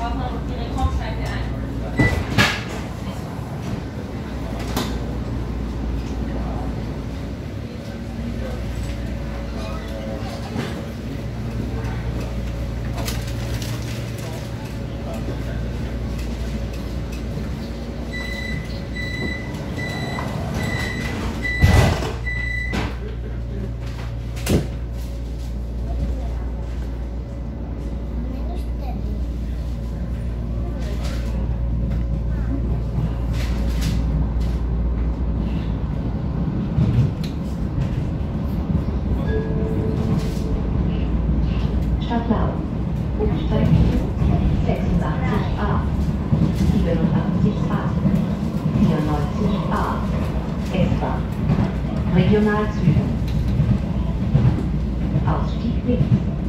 ก็เพิ่มที่เรื่องครอบครั Ausstieg links.